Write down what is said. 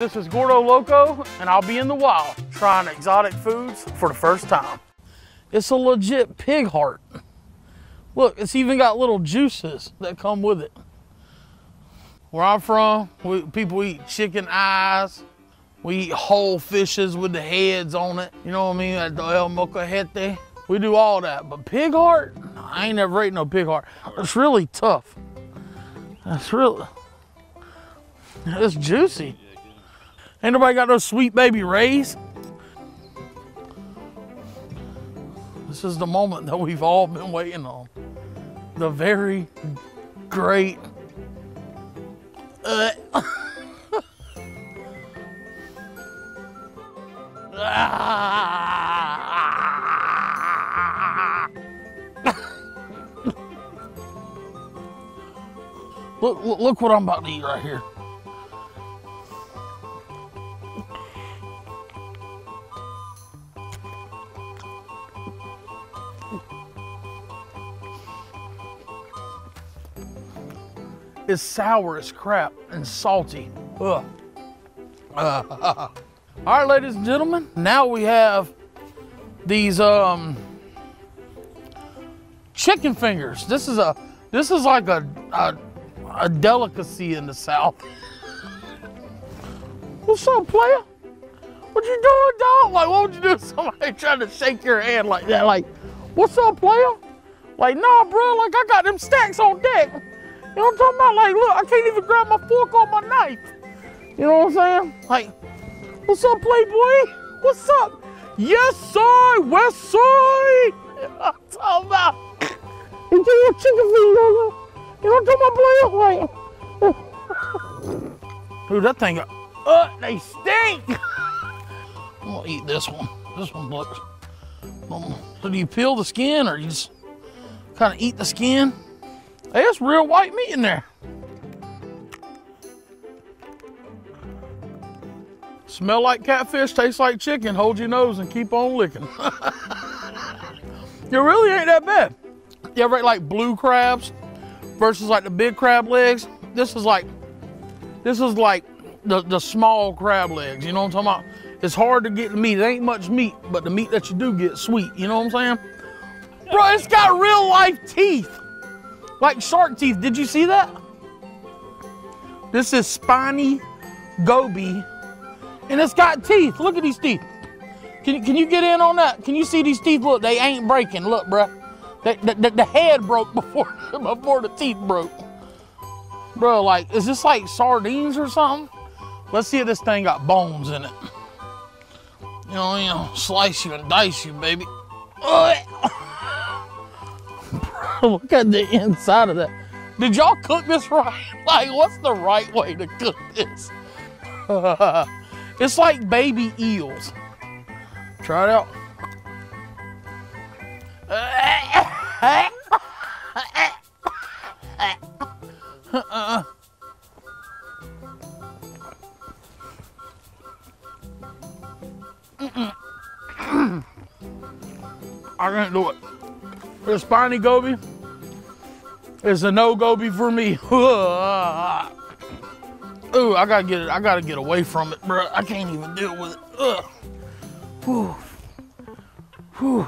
This is Gordo Loco, and I'll be in the wild trying exotic foods for the first time. It's a legit pig heart. Look, it's even got little juices that come with it. Where I'm from, we, people eat chicken eyes. We eat whole fishes with the heads on it. You know what I mean? At the El Mocajete. We do all that. But pig heart, I ain't never ate no pig heart. It's really tough. That's really, it's juicy. Ain't nobody got no Sweet Baby Ray's. This is the moment that we've all been waiting on. The very great. Uh, look, look, look what I'm about to eat right here. It's sour as crap and salty. Ugh. All right, ladies and gentlemen, now we have these um, chicken fingers. This is a this is like a, a, a delicacy in the South. What's up, player? What you doing, dog? Like, what would you do if somebody trying to shake your hand like that? Like, what's up, player? Like, nah, bro, like I got them stacks on deck. You know what I'm talking about? Like, look, I can't even grab my fork or my knife. You know what I'm saying? Like, what's up, Playboy? What's up? Yes, sir, West Side. I'm talking about. You get your chicken feet. You know what I'm talking about, boy? Like, Dude, that thing, uh, they stink. I'm gonna eat this one. This one looks. Um, so do you peel the skin or you just kind of eat the skin? Hey, it's real white meat in there. Smell like catfish, taste like chicken. Hold your nose and keep on licking. it really ain't that bad. You ever ate like blue crabs versus like the big crab legs? This is like, this is like the, the small crab legs. You know what I'm talking about? It's hard to get the meat. It ain't much meat, but the meat that you do get sweet. You know what I'm saying? Bro, it's got real life teeth. Like shark teeth. Did you see that? This is spiny goby. And it's got teeth. Look at these teeth. Can, you can you get in on that? Can you see these teeth? Look, they ain't breaking. Look, bruh. The, the, the head broke before, before the teeth broke. Bro, like, is this like sardines or something? Let's see if this thing got bones in it. You know, you know, slice you and dice you, baby. Look at the inside of that. Did y'all cook this right? Like, what's the right way to cook this? it's like baby eels. Try it out. I can't do it. The spiny goby is a no goby for me. Ooh, I gotta get it. I gotta get away from it, bro. I can't even deal with it. Ugh. Whew. Whew.